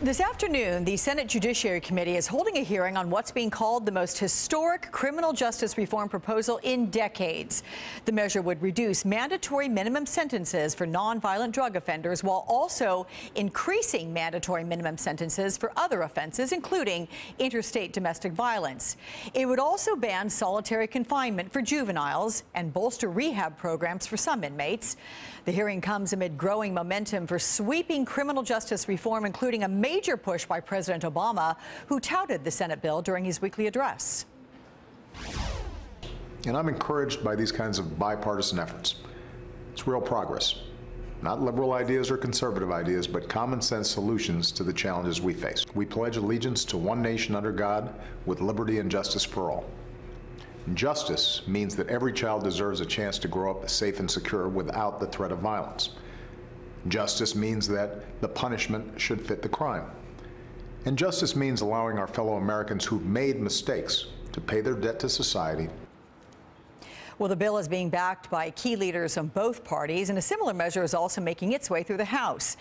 This afternoon, the Senate Judiciary Committee is holding a hearing on what's being called the most historic criminal justice reform proposal in decades. The measure would reduce mandatory minimum sentences for nonviolent drug offenders while also increasing mandatory minimum sentences for other offenses, including interstate domestic violence. It would also ban solitary confinement for juveniles and bolster rehab programs for some inmates. The hearing comes amid growing momentum for sweeping criminal justice reform, including a major push by President Obama, who touted the Senate bill during his weekly address. And I'm encouraged by these kinds of bipartisan efforts. It's real progress. Not liberal ideas or conservative ideas, but common sense solutions to the challenges we face. We pledge allegiance to one nation under God with liberty and justice for all. Justice means that every child deserves a chance to grow up safe and secure without the threat of violence. Justice means that the punishment should fit the crime. And justice means allowing our fellow Americans who've made mistakes to pay their debt to society well, the bill is being backed by key leaders from both parties, and a similar measure is also making its way through the House.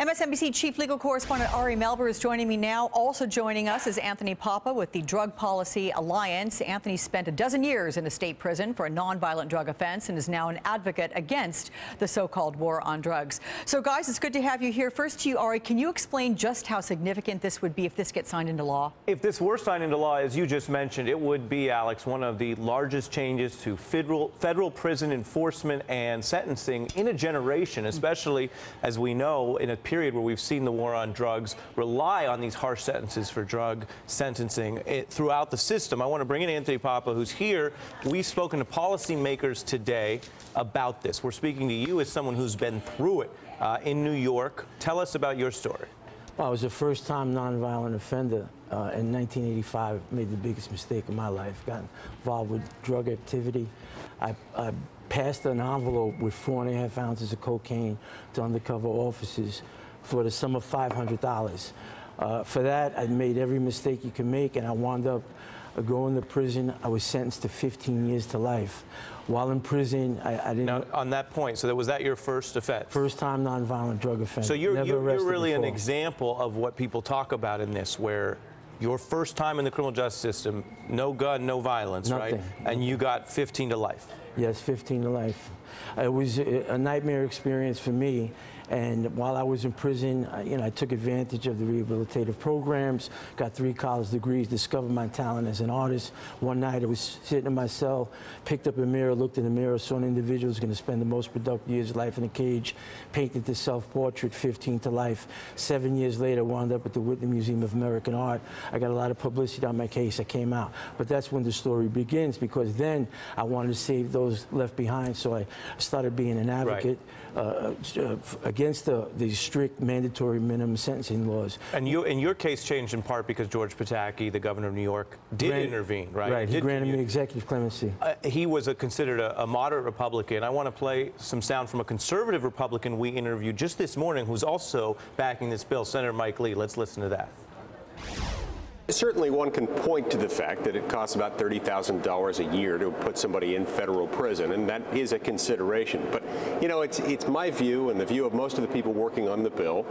MSNBC chief legal correspondent Ari Melber is joining me now. Also joining us is Anthony Papa with the Drug Policy Alliance. Anthony spent a dozen years in a state prison for a nonviolent drug offense and is now an advocate against the so-called war on drugs. So, guys, it's good to have you here. First to you, Ari, can you explain just how significant this would be if this gets signed into law? If this were signed into law, as you just mentioned, it would be, Alex, one of the largest changes to federal, federal prison enforcement and sentencing in a generation, especially as we know in a period where we've seen the war on drugs rely on these harsh sentences for drug sentencing it, eh, throughout the system. I want to bring in Anthony Papa, who's here. We've spoken to policymakers today about this. We're speaking to you as someone who's been through it uh, in New York. Tell us about your story. Well, I was a first-time nonviolent offender uh, in 1985. Made the biggest mistake of my life. Got involved with drug activity. I, I passed an envelope with four and a half ounces of cocaine to undercover officers for the sum of $500. Uh, for that, I made every mistake you can make, and I wound up going to prison. I was sentenced to 15 years to life. While in prison, I, I didn't. Now, on that point, so that was that your first offense? First time nonviolent drug offense. So you're, you're, you're really before. an example of what people talk about in this, where your first time in the criminal justice system, no gun, no violence, Nothing. right? And you got 15 to life. Yes, 15 to life. It was a nightmare experience for me. And while I was in prison, I, you know, I took advantage of the rehabilitative programs, got three college degrees, discovered my talent as an artist. One night I was sitting in my cell, picked up a mirror, looked in the mirror, saw an individual who's going to spend the most productive years of life in a cage, painted the self-portrait, 15 to life. Seven years later, wound up at the Whitney Museum of American Art. I got a lot of publicity on my case. I came out. But that's when the story begins because then I wanted to save those left behind. So I started being an advocate right. uh, uh against the, the strict mandatory minimum sentencing laws. And you, in your case changed in part because George Pataki, the governor of New York, did Grant, intervene, right? Right, he did, granted me executive clemency. Uh, he was a, considered a, a, moderate Republican. I want to play some sound from a conservative Republican we interviewed just this morning who's also backing this bill, Senator Mike Lee. Let's listen to that. Certainly, one can point to the fact that it costs about $30,000 a year to put somebody in federal prison, and that is a consideration. But, you know, it's, it's my view and the view of most of the people working on the bill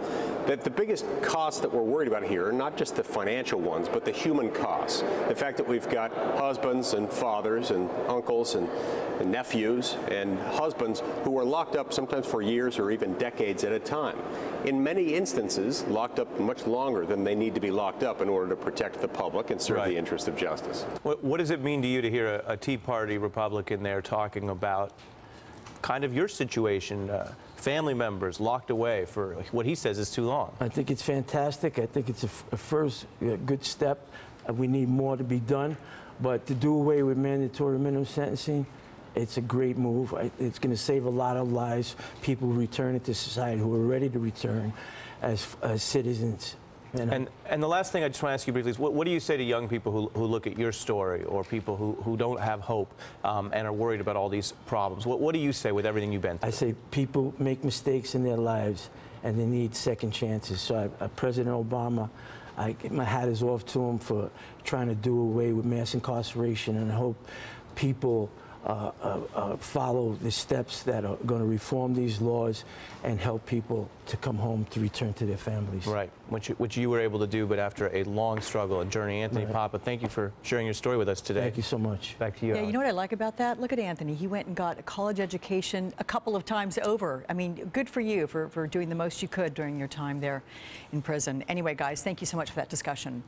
that the biggest costs that we're worried about here are not just the financial ones, but the human costs. The fact that we've got husbands and fathers and uncles and, and nephews and husbands who are locked up sometimes for years or even decades at a time. In many instances, locked up much longer than they need to be locked up in order to protect protect the public and serve right. the interest of justice. What, what, does it mean to you to hear a, a, Tea Party Republican there talking about kind of your situation? Uh, family members locked away for what he says is too long. I think it's fantastic. I think it's a, a first a good step. Uh, we need more to be done. But to do away with mandatory minimum sentencing, it's a great move. It's going to save a lot of lives, people returning to society who are ready to return as, as citizens. You know? And and the last thing I just want to ask you briefly is what, what do you say to young people who, who look at your story or people who, who don't have hope um, and are worried about all these problems? What, what do you say with everything you've been through? I say people make mistakes in their lives and they need second chances. So I, uh, President Obama, I, my hat is off to him for trying to do away with mass incarceration and I hope people uh, uh, uh, follow the steps that are going to reform these laws and help people to come home to return to their families. Right, which you, which you were able to do, but after a long struggle and journey. Anthony Right. Papa, thank you for sharing your story with us today. Thank you so much. Back to you. Yeah, you know what I like about that? Look at Anthony. He went and got a college education a couple of times over. I mean, good for you for, for doing the most you could during your time there in prison. Anyway, guys, thank you so much for that discussion.